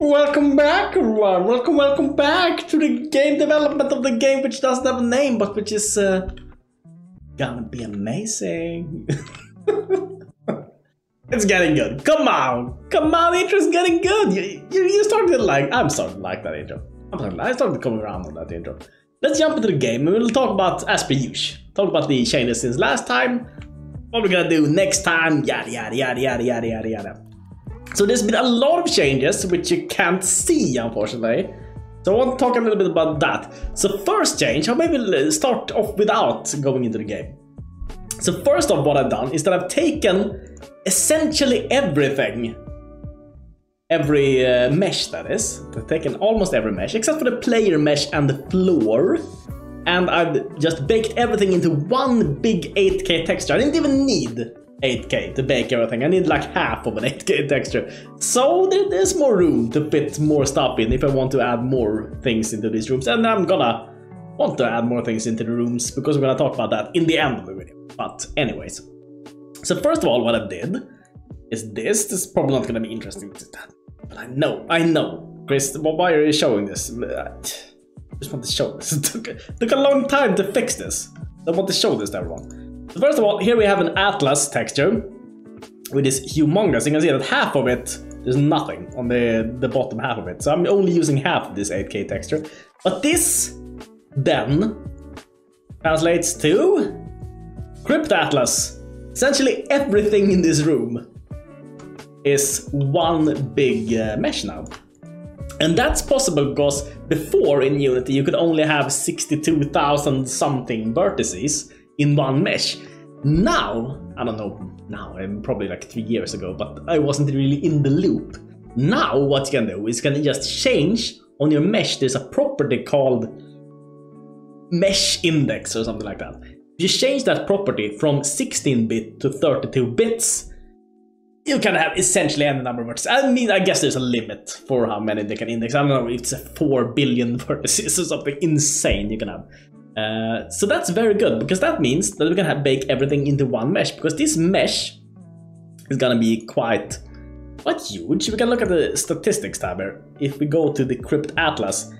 Welcome back, everyone. Welcome, welcome back to the game development of the game, which doesn't have a name, but which is uh, gonna be amazing. it's getting good. Come on, come on. Intro's getting good. You, you, you started to like. I'm starting to like that intro. I'm starting. I started coming around on that intro. Let's jump into the game and we'll talk about as per usual. Talk about the changes since last time. What we're gonna do next time. Yada yada yada yada yada yada. So there's been a lot of changes which you can't see unfortunately. So I want to talk a little bit about that. So first change, or maybe start off without going into the game. So first off what I've done is that I've taken essentially everything. Every uh, mesh that is. I've taken almost every mesh except for the player mesh and the floor. And I've just baked everything into one big 8K texture. I didn't even need 8K to bake everything. I need like half of an 8K texture. So there, there's more room to fit more stuff in if I want to add more things into these rooms. And I'm gonna want to add more things into the rooms because we're gonna talk about that in the end of the video. But anyways. So first of all, what I did is this. This is probably not gonna be interesting to that. But I know, I know. Chris, why are you showing this? I just want to show this. It took, took a long time to fix this. I want to show this to everyone. So first of all, here we have an Atlas texture, which is humongous. You can see that half of it, there's nothing on the, the bottom half of it. So I'm only using half of this 8K texture. But this then translates to Crypt Atlas. Essentially everything in this room is one big uh, mesh now. And that's possible because before in Unity you could only have 62,000 something vertices in one mesh. Now, I don't know, now, I'm probably like three years ago, but I wasn't really in the loop. Now, what you can do is you can just change on your mesh, there's a property called mesh index or something like that. If you change that property from 16-bit to 32 bits, you can have essentially any number of vertices. I mean, I guess there's a limit for how many they can index. I don't know it's a 4 billion vertices or something insane you can have. Uh, so that's very good because that means that we can have bake everything into one mesh because this mesh is gonna be quite quite huge. We can look at the statistics tab here. If we go to the Crypt Atlas,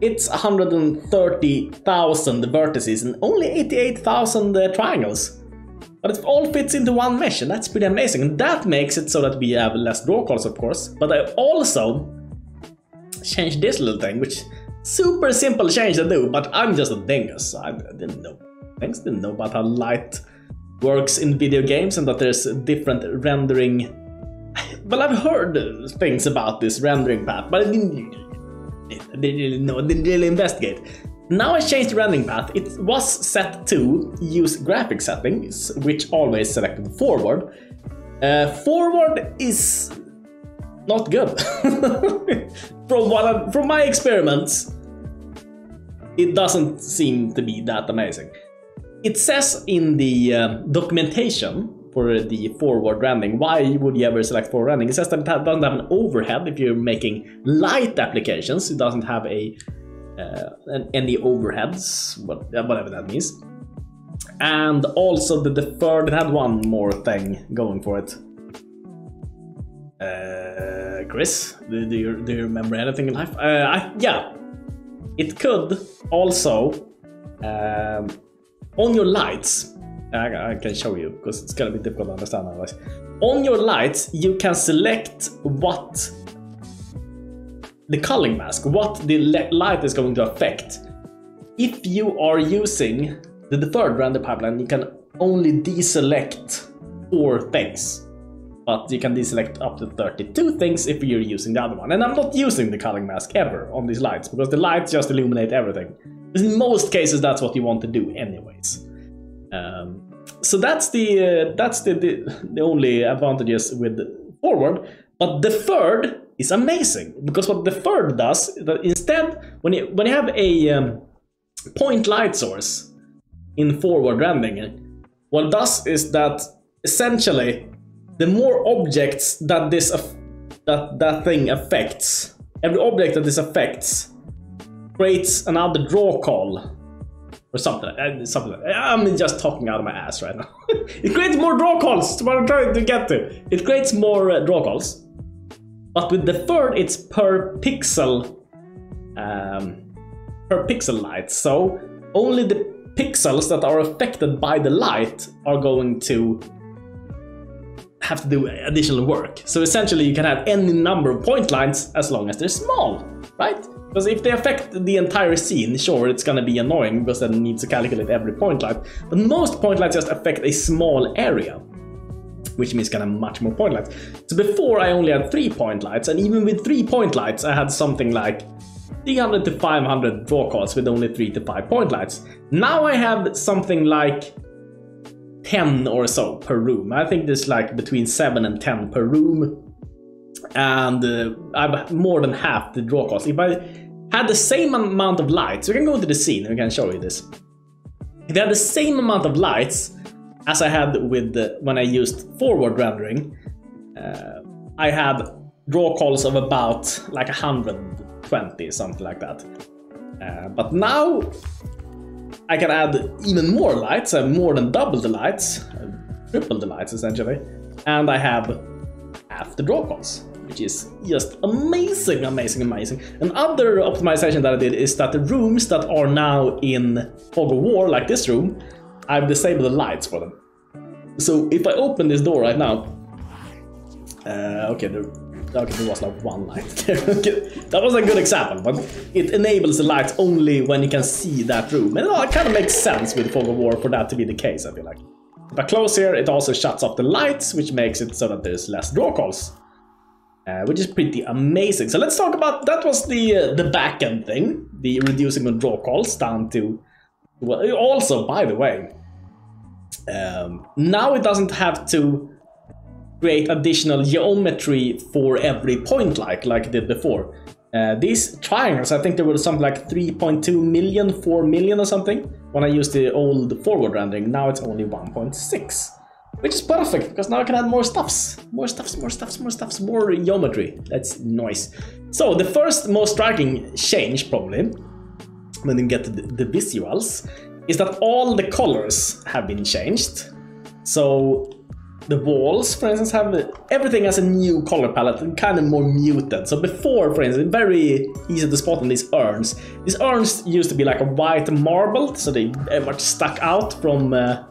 it's 130,000 vertices and only 88,000 uh, triangles. But it all fits into one mesh and that's pretty amazing. And that makes it so that we have less draw calls of course. But I also changed this little thing which Super simple change to do, but I'm just a dingus. I didn't know. Thanks didn't know about how light works in video games and that there's different rendering. Well, I've heard things about this rendering path, but I didn't, I didn't really know, I didn't really investigate. Now I changed the rendering path. It was set to use graphic settings, which always selected forward. Uh, forward is not good. from what I, from my experiments, it doesn't seem to be that amazing. It says in the uh, documentation for the forward rendering, why would you ever select forward rendering? It says that it doesn't have an overhead if you're making light applications. It doesn't have a uh, any overheads, whatever that means. And also the deferred, it had one more thing going for it. Uh, Chris, do, do, you, do you remember anything in life? Uh, I, yeah, it could also um, on your lights. I, I, can show you because it's gonna be difficult to understand otherwise. On your lights, you can select what the culling mask, what the light is going to affect. If you are using the deferred render pipeline, you can only deselect four things but you can deselect up to 32 things if you're using the other one. And I'm not using the culling mask ever on these lights, because the lights just illuminate everything. In most cases, that's what you want to do anyways. Um, so that's the uh, that's the, the, the only advantages with forward. But deferred is amazing because what deferred does that instead when you when you have a um, point light source in forward rendering, what it does is that essentially the more objects that this that that thing affects, every object that this affects creates another draw call or something. Uh, something. I'm just talking out of my ass right now. it creates more draw calls. What I'm trying to get to. It creates more uh, draw calls. But with the third, it's per pixel um, per pixel light. So only the pixels that are affected by the light are going to have to do additional work. So essentially you can have any number of point lights as long as they're small, right? Because if they affect the entire scene, sure, it's gonna be annoying because then it needs to calculate every point light. But most point lights just affect a small area, which means of much more point lights. So before I only had three point lights, and even with three point lights, I had something like 300 to 500 draw calls with only 3 to 5 point lights. Now I have something like 10 or so per room. I think there's like between 7 and 10 per room. And uh, I've more than half the draw calls. If I had the same amount of lights, we can go into the scene, and we can show you this. If I had the same amount of lights as I had with the, when I used forward rendering, uh, I had draw calls of about like 120, something like that. Uh, but now I can add even more lights, uh, more than double the lights, triple the lights essentially, and I have half the draw calls, which is just amazing, amazing, amazing. Another optimization that I did is that the rooms that are now in Fog of War, like this room, I've disabled the lights for them. So if I open this door right now, uh, okay, the Okay, there was like one light. that was a good example, but it enables the lights only when you can see that room. And it kind of makes sense with Fog of War for that to be the case, I feel like. If I close here, it also shuts off the lights, which makes it so that there's less draw calls. Uh, which is pretty amazing. So let's talk about, that was the uh, the backend thing, the reducing the draw calls down to, well, also, by the way, um, now it doesn't have to create additional geometry for every point light like it did before. Uh, these triangles, I think there were something like 3.2 million, 4 million or something when I used the old forward rendering. Now it's only 1.6, which is perfect because now I can add more stuffs, more stuffs, more stuffs, more stuffs, more geometry. That's nice. So the first most striking change probably when you get the, the visuals is that all the colors have been changed. So the walls, for instance, have everything has a new color palette and kind of more muted. So before, for instance, very easy to spot on these urns. These urns used to be like a white marble, so they very much stuck out from. Uh,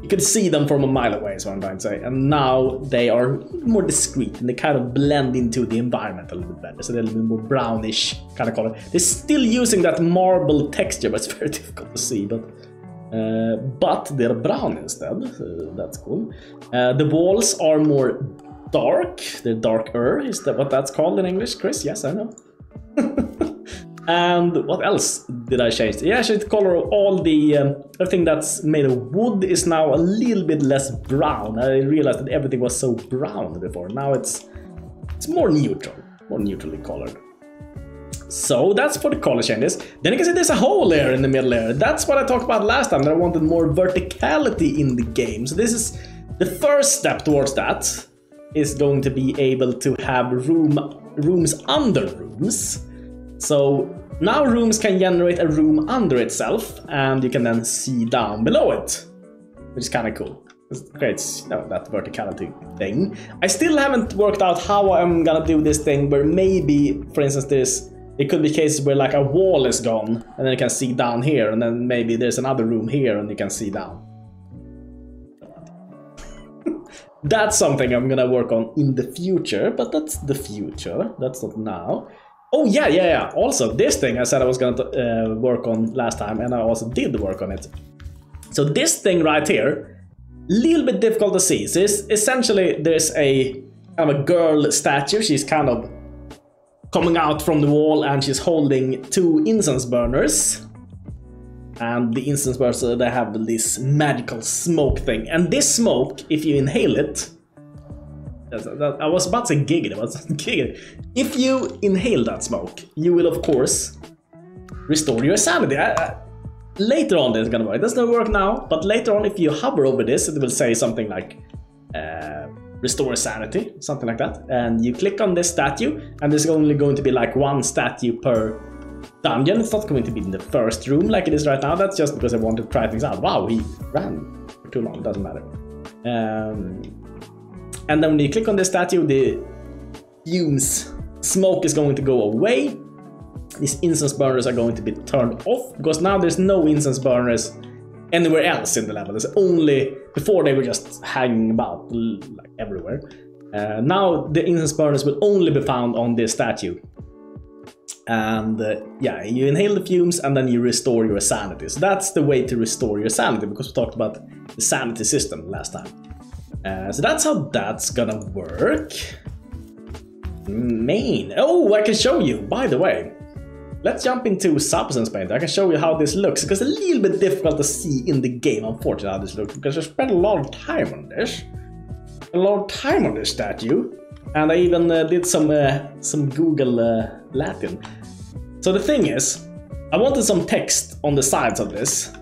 you could see them from a mile away, is what I'm trying to say. And now they are more discreet and they kind of blend into the environment a little bit better. So they're a little bit more brownish kind of color. They're still using that marble texture, but it's very difficult to see. But but they're brown instead. Uh, that's cool. Uh, the walls are more dark. They're darker. Is that what that's called in English, Chris? Yes, I know. and what else did I change? Yeah, I changed the color of all the um, everything that's made of wood is now a little bit less brown. I realized that everything was so brown before. Now it's it's more neutral, more neutrally colored. So that's for the color changes. Then you can see there's a hole there in the middle there. That's what I talked about last time, that I wanted more verticality in the game. So this is the first step towards that is going to be able to have room rooms under rooms. So now rooms can generate a room under itself and you can then see down below it, which is kind of cool. It creates you know, that verticality thing. I still haven't worked out how I'm gonna do this thing where maybe, for instance, there's it could be cases where like a wall is gone and then you can see down here and then maybe there's another room here and you can see down. that's something I'm gonna work on in the future, but that's the future. That's not now. Oh yeah, yeah, yeah. Also, this thing I said I was gonna uh, work on last time, and I also did work on it. So this thing right here, a little bit difficult to see. So essentially, there's a kind of a girl statue. She's kind of coming out from the wall and she's holding two incense burners. And the incense burners, they have this magical smoke thing. And this smoke, if you inhale it, I was about to say giggity, but giggity. If you inhale that smoke, you will of course restore your sanity. I, I, later on it's gonna work. It doesn't work now, but later on if you hover over this, it will say something like uh, restore sanity, something like that. And you click on this statue, and there's only going to be like one statue per dungeon. It's not going to be in the first room like it is right now. That's just because I wanted to try things out. Wow, he ran for too long, doesn't matter. Um, and then when you click on the statue, the fumes, smoke is going to go away. These incense burners are going to be turned off because now there's no incense burners anywhere else in the level. There's only before they were just hanging about like everywhere. Uh, now the incense burners will only be found on this statue. And uh, yeah, you inhale the fumes and then you restore your sanity. So that's the way to restore your sanity because we talked about the sanity system last time. Uh, so that's how that's gonna work. Main. Oh, I can show you, by the way. Let's jump into Substance Painter. I can show you how this looks, because it's a little bit difficult to see in the game, unfortunately, how this looks, because I spent a lot of time on this. A lot of time on this statue. And I even uh, did some uh, some Google uh, Latin. So the thing is, I wanted some text on the sides of this.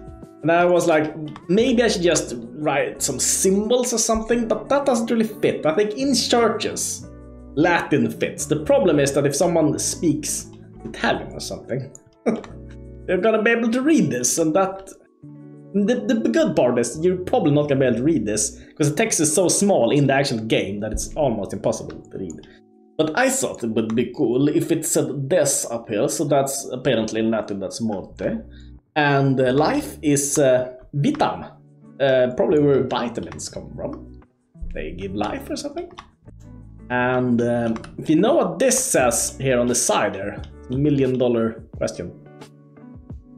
And I was like, maybe I should just write some symbols or something, but that doesn't really fit. I think in churches, Latin fits. The problem is that if someone speaks Italian or something. They're gonna be able to read this, and that. The, the good part is you're probably not gonna be able to read this because the text is so small in the actual game that it's almost impossible to read. But I thought it would be cool if it said des up here, so that's apparently in Latin that's morte. And uh, life is uh, vitam, uh, probably where vitamins come from. They give life or something. And um, if you know what this says here on the side there, million dollar question.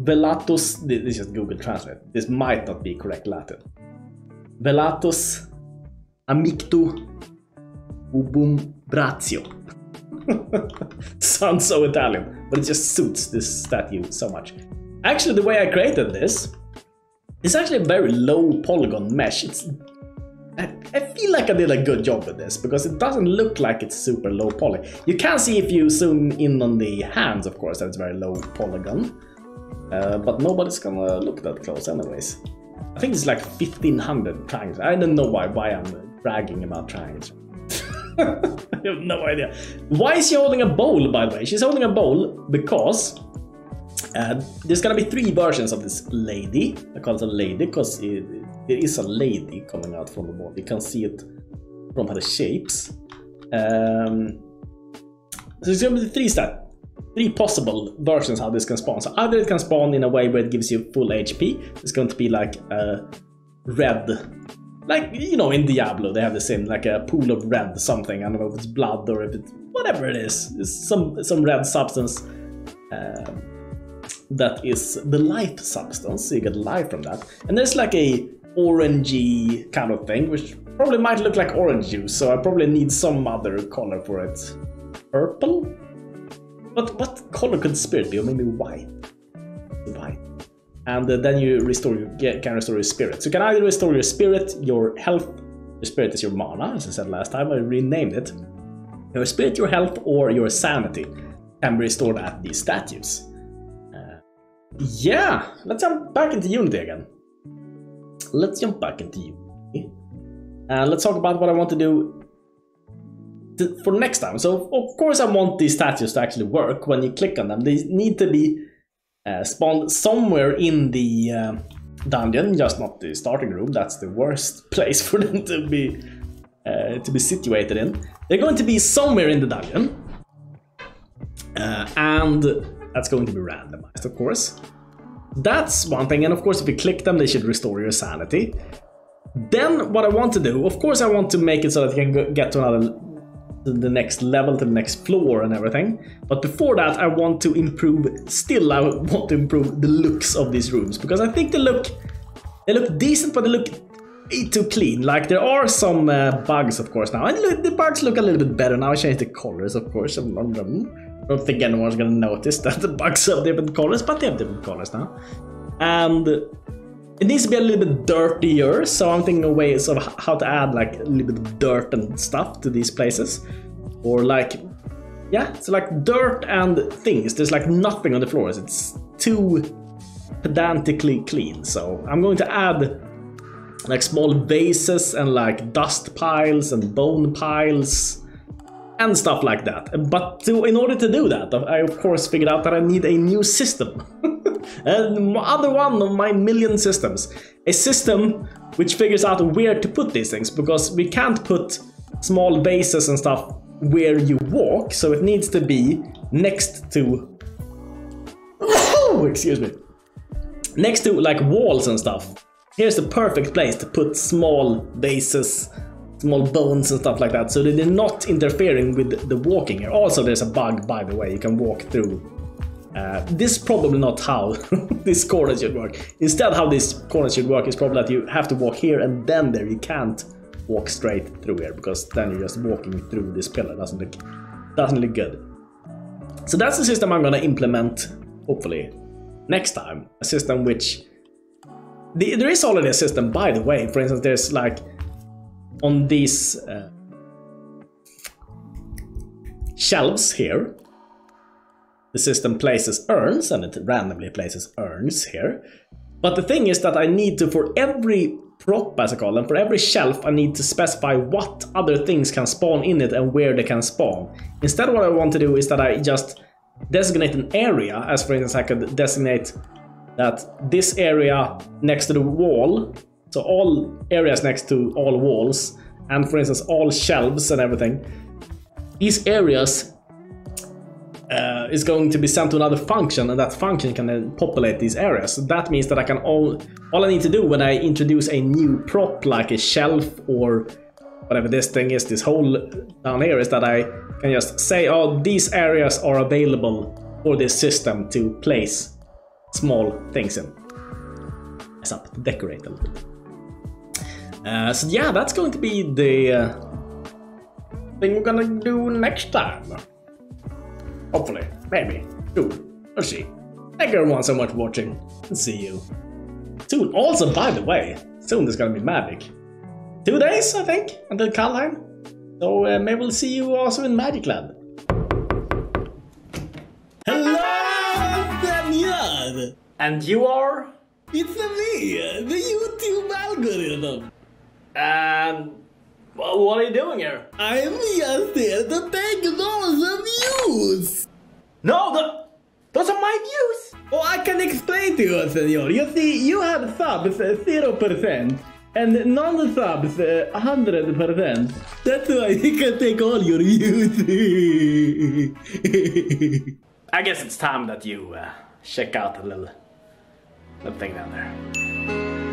Velatus, this is Google Translate. This might not be correct Latin. Velatus amictu ubum bratio. Sounds so Italian, but it just suits this statue so much. Actually, the way I created this is actually a very low polygon mesh. It's I, feel like I did a good job with this because it doesn't look like it's super low poly. You can see if you zoom in on the hands, of course, that it's very low polygon. Uh, but nobody's gonna look that close anyways. I think it's like 1500 triangles. I don't know why, why I'm bragging about triangles. I have no idea. Why is she holding a bowl, by the way? She's holding a bowl because uh, there's gonna be three versions of this lady. I call it a lady because it, there is a lady coming out from the board. You can see it from her shapes. Um, so be three stat, three possible versions how this can spawn. So either it can spawn in a way where it gives you full HP. It's going to be like a red, like you know in Diablo they have the same like a pool of red something. I don't know if it's blood or if it's whatever it is. It's some some red substance. Um, that is the life substance, so you get life from that. And there's like a orangey kind of thing, which probably might look like orange juice, so I probably need some other color for it. Purple? But what color could spirit be? Or maybe white? White. And uh, then you restore your, can restore your spirit. So you can either restore your spirit, your health, your spirit is your mana, as I said last time, I renamed it. Your spirit, your health, or your sanity can be restored at these statues. Uh, yeah, let's jump back into Unity again let's jump back into you. And let's talk about what I want to do to, for next time. So of course I want these statues to actually work when you click on them. They need to be uh, spawned somewhere in the uh, dungeon, just not the starting room. That's the worst place for them to be uh, to be situated in. They're going to be somewhere in the dungeon. Uh, and that's going to be randomized, of course. That's one thing, and of course if you click them they should restore your sanity. Then what I want to do, of course I want to make it so that you can get to another to the next level, to the next floor and everything. But before that I want to improve, still I want to improve the looks of these rooms because I think they look they look decent but they look too clean. Like there are some uh, bugs of course now. And the bugs look a little bit better now. I changed the colors of course don't think anyone's gonna notice that the bugs have different colors, but they have different colors now. And it needs to be a little bit dirtier, so I'm thinking of ways of how to add like a little bit of dirt and stuff to these places. Or like, yeah, so like dirt and things. There's like nothing on the floors. It's too pedantically clean. So I'm going to add like small vases and like dust piles and bone piles and stuff like that. But to, in order to do that, I of course figured out that I need a new system. Another one of my million systems. A system which figures out where to put these things, because we can't put small bases and stuff where you walk, so it needs to be next to. Excuse me. Next to like walls and stuff. Here's the perfect place to put small bases, small bones and stuff like that, so they're not interfering with the walking here. Also, there's a bug, by the way, you can walk through. Uh, this is probably not how this corner should work. Instead, how this corner should work is probably that you have to walk here and then there. You can't walk straight through here because then you're just walking through this pillar. Doesn't look doesn't look good. So that's the system I'm gonna implement, hopefully, next time. A system which the, there is already a system, by the way. For instance, there's like on these uh, shelves here. The system places urns, and it randomly places urns here. But the thing is that I need to, for every prop, as I call them, for every shelf, I need to specify what other things can spawn in it and where they can spawn. Instead, what I want to do is that I just designate an area, as for instance, I could designate that this area next to the wall, so all areas next to all walls, and for instance, all shelves and everything, these areas uh, is going to be sent to another function and that function can then populate these areas. So that means that I can all, all I need to do when I introduce a new prop like a shelf or whatever this thing is, this hole down here is that I can just say, oh, these areas are available for this system to place small things in. To decorate a little bit. Uh, so yeah, that's going to be the uh, thing we're gonna do next time. Hopefully. Maybe. Soon. We'll see. Thank you everyone so much for watching. And see you soon. Also, by the way, soon there's gonna be Magic. Two days, I think, until Kaldheim. So uh, maybe we'll see you also in Magic Land. Hello, Daniel! And you are? It's me, the YouTube algorithm. Um, and well, what are you doing here? I'm just here to take some views. No, the, those are my views. Oh, I can explain to you, senor. You see, you have subs uh, 0% and non-subs uh, 100%. That's why you can take all your views. I guess it's time that you uh, check out the little, little thing down there.